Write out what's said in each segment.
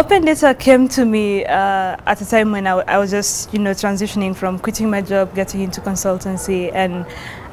open data came to me uh, at a time when I, I was just, you know, transitioning from quitting my job, getting into consultancy, and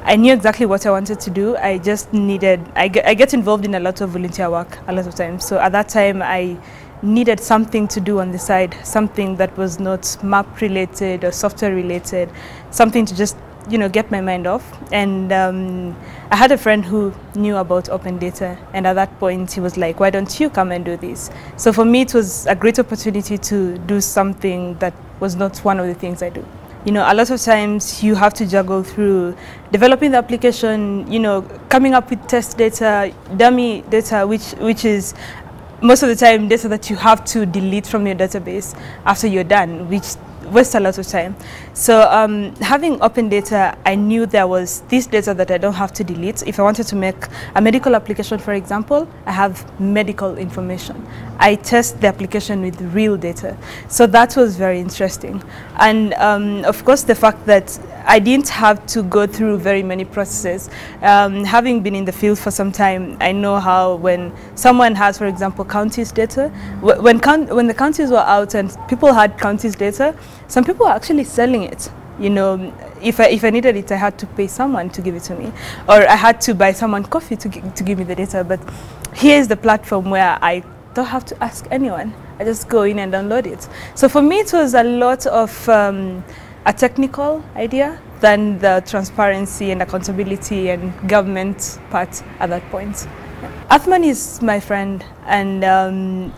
I knew exactly what I wanted to do. I just needed, I get, I get involved in a lot of volunteer work a lot of times. So at that time, I needed something to do on the side, something that was not map related or software related, something to just you know, get my mind off. And um, I had a friend who knew about open data, and at that point he was like, "Why don't you come and do this?" So for me, it was a great opportunity to do something that was not one of the things I do. You know, a lot of times you have to juggle through developing the application, you know, coming up with test data, dummy data, which which is most of the time data that you have to delete from your database after you're done, which wastes a lot of time. So um, having open data, I knew there was this data that I don't have to delete. If I wanted to make a medical application, for example, I have medical information. I test the application with real data. So that was very interesting. And um, of course, the fact that I didn't have to go through very many processes. Um, having been in the field for some time, I know how when someone has, for example, counties data, when, when the counties were out and people had counties data, some people were actually selling it. You know, if I, if I needed it, I had to pay someone to give it to me. Or I had to buy someone coffee to, to give me the data. But here's the platform where I don't have to ask anyone. I just go in and download it. So for me, it was a lot of um, a technical idea than the transparency and accountability and government part at that point. Athman is my friend and um,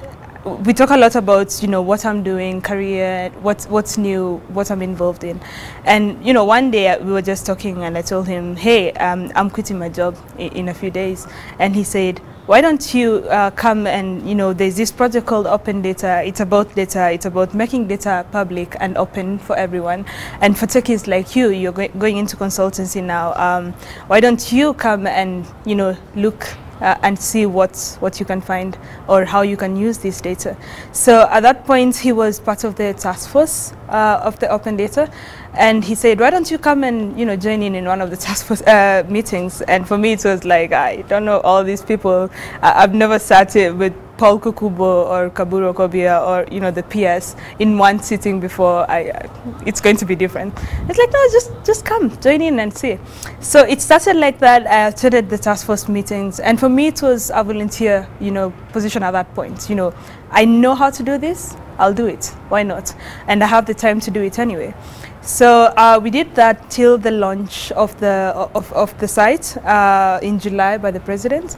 we talk a lot about you know what I'm doing, career, what's what's new, what I'm involved in, and you know one day we were just talking and I told him, hey, um, I'm quitting my job in, in, a few days, and he said, why don't you uh, come and you know there's this project called Open Data. It's about data. It's about making data public and open for everyone. And for techies like you, you're go going into consultancy now. Um, why don't you come and you know look uh, and see what, what you can find or how you can use this data. So at that point, he was part of the task force uh, of the open data. And he said, why don't you come and you know, join in in one of the task force uh, meetings? And for me, it was like, I don't know all these people. I I've never sat with Paul Kukubo or Kaburo Kobia or you know the PS in one sitting before I, it's going to be different. It's like no, just just come, join in and see. So it started like that. I attended the task force meetings, and for me it was a volunteer, you know, position at that point. You know, I know how to do this. I'll do it. Why not? And I have the time to do it anyway. So uh, we did that till the launch of the of, of the site uh, in July by the president.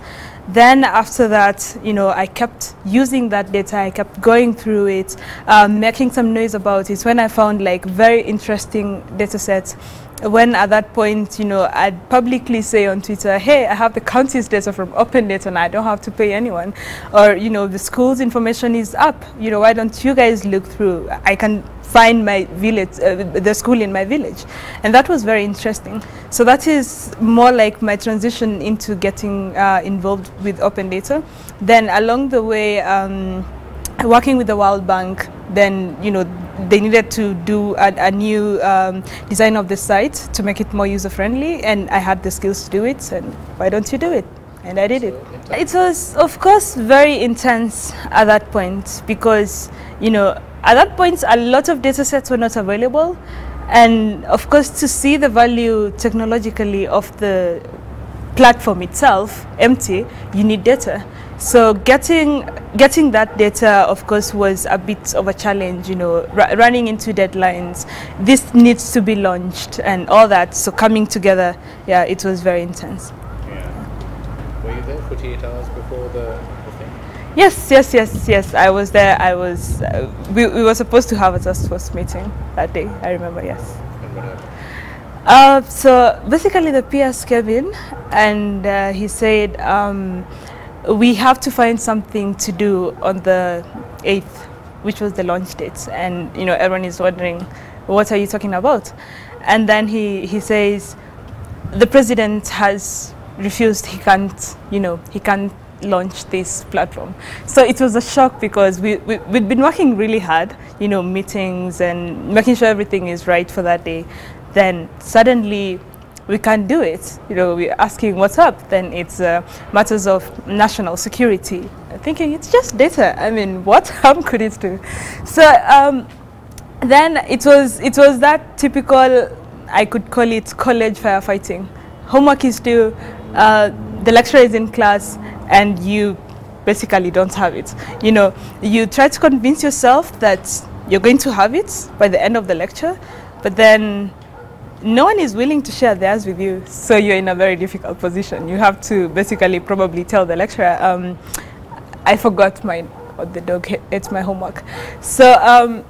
Then after that, you know, I kept using that data. I kept going through it, um, making some noise about it. When I found like very interesting data sets, when at that point, you know, I'd publicly say on Twitter, hey, I have the county's data from open data and I don't have to pay anyone. Or, you know, the school's information is up. You know, why don't you guys look through? I can find my village, uh, the school in my village. And that was very interesting. So that is more like my transition into getting uh, involved with open data. Then along the way, um, working with the World Bank, then, you know, they needed to do a, a new um, design of the site to make it more user-friendly, and I had the skills to do it, and why don't you do it? And I did it. It was, of course, very intense at that point because, you know, at that point, a lot of data sets were not available. And of course, to see the value technologically of the platform itself empty, you need data. So getting getting that data, of course, was a bit of a challenge. You know, running into deadlines. This needs to be launched and all that. So coming together, yeah, it was very intense. Yeah. Were you there 48 hours before the thing? Yes, yes, yes, yes. I was there. I was. Uh, we, we were supposed to have a task force meeting that day. I remember. Yes. Uh, so basically, the PS came in and uh, he said, um, "We have to find something to do on the 8th, which was the launch date." And you know, everyone is wondering, "What are you talking about?" And then he he says, "The president has refused. He can't. You know, he can't launch this platform. So it was a shock because we, we, we'd been working really hard, you know, meetings and making sure everything is right for that day. Then suddenly we can't do it. You know, we're asking what's up. Then it's uh, matters of national security thinking it's just data. I mean, what harm could it do? So um, then it was it was that typical. I could call it college firefighting. Homework is due. Uh, the lecturer is in class, and you basically don't have it. You know, you try to convince yourself that you're going to have it by the end of the lecture, but then no one is willing to share theirs with you. So you're in a very difficult position. You have to basically probably tell the lecturer, um, I forgot my, or the dog ate my homework. So um,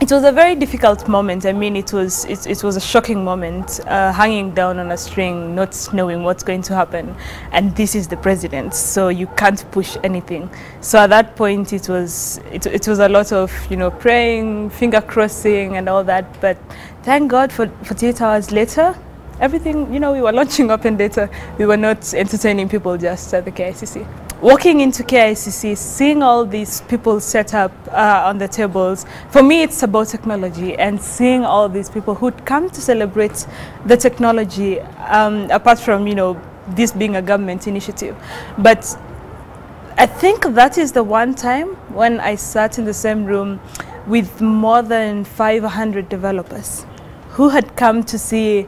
it was a very difficult moment. I mean, it was it, it was a shocking moment, uh, hanging down on a string, not knowing what's going to happen, and this is the president, so you can't push anything. So at that point, it was it, it was a lot of you know praying, finger crossing, and all that. But thank God for 48 hours later, everything you know we were launching open data. We were not entertaining people just at the KICC walking into KICC, seeing all these people set up uh, on the tables, for me it's about technology and seeing all these people who'd come to celebrate the technology, um, apart from, you know, this being a government initiative. But I think that is the one time when I sat in the same room with more than 500 developers who had come to see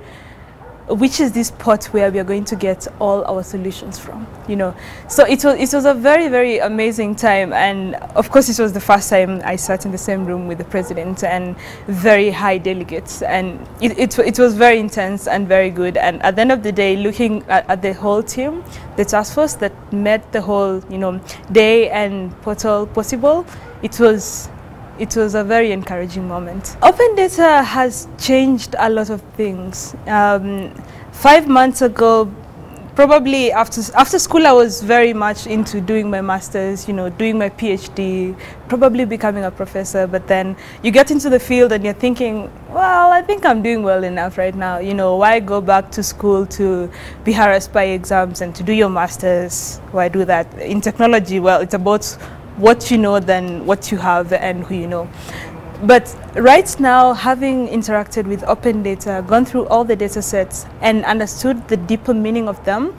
which is this pot where we are going to get all our solutions from you know. So it was it was a very very amazing time and of course it was the first time i sat in the same room with the president and very high delegates and it, it, it was very intense and very good. And at the end of the day looking at, at the whole team the task force that made the whole you know day and portal possible it was it was a very encouraging moment. Open data has changed a lot of things. Um, five months ago, probably after after school, I was very much into doing my masters, you know, doing my PhD, probably becoming a professor. But then you get into the field and you're thinking, well, I think I'm doing well enough right now. You know, why go back to school to be harassed by exams and to do your masters? Why do that? In technology, well, it's about what you know than what you have and who you know. But right now, having interacted with open data, gone through all the data sets and understood the deeper meaning of them,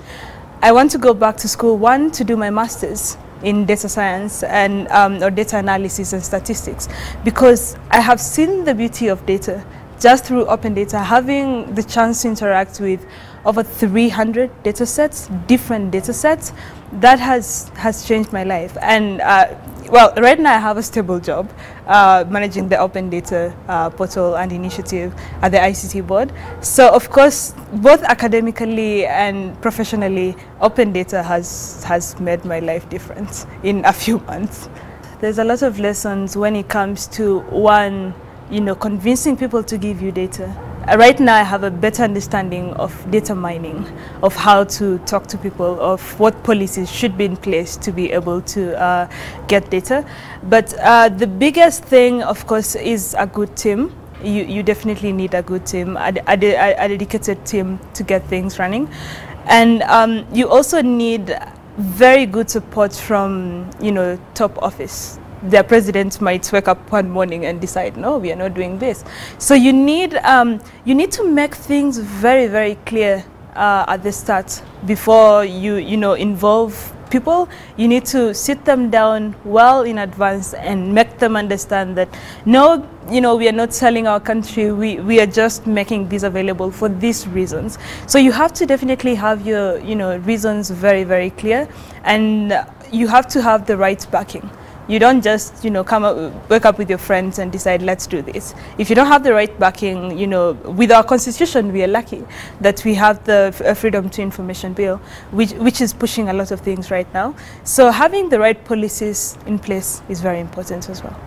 I want to go back to school, one, to do my master's in data science and um, or data analysis and statistics because I have seen the beauty of data just through open data, having the chance to interact with over 300 data sets, different data sets, that has, has changed my life. And uh, well, right now I have a stable job uh, managing the open data uh, portal and initiative at the ICT board. So of course, both academically and professionally, open data has, has made my life different in a few months. There's a lot of lessons when it comes to one, you know, convincing people to give you data. Uh, right now I have a better understanding of data mining, of how to talk to people, of what policies should be in place to be able to uh, get data. But uh, the biggest thing, of course, is a good team. You, you definitely need a good team, a, a, a dedicated team to get things running. And um, you also need very good support from, you know, top office their president might wake up one morning and decide, no, we are not doing this. So you need, um, you need to make things very, very clear uh, at the start before you, you know, involve people. You need to sit them down well in advance and make them understand that, no, you know, we are not selling our country. We, we are just making this available for these reasons. So you have to definitely have your, you know, reasons very, very clear. And you have to have the right backing. You don't just, you know, come up, wake up with your friends and decide, let's do this. If you don't have the right backing, you know, with our constitution, we are lucky that we have the uh, Freedom to Information Bill, which, which is pushing a lot of things right now. So having the right policies in place is very important as well.